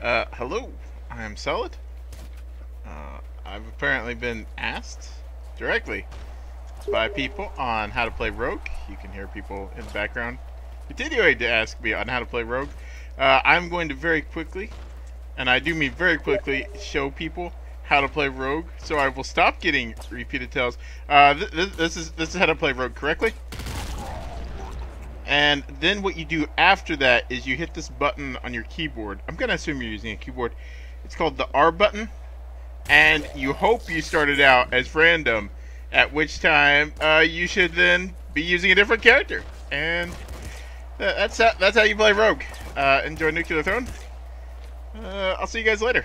Uh, hello, I am Solid. Uh, I've apparently been asked directly by people on how to play Rogue. You can hear people in the background continuing to ask me on how to play Rogue. Uh, I'm going to very quickly, and I do mean very quickly, show people how to play Rogue. So I will stop getting repeated tells. Uh, th th this is this is how to play Rogue correctly. And then what you do after that is you hit this button on your keyboard. I'm going to assume you're using a keyboard. It's called the R button. And you hope you started out as random, at which time uh, you should then be using a different character. And that's how, that's how you play Rogue. Uh, enjoy Nuclear Throne. Uh, I'll see you guys later.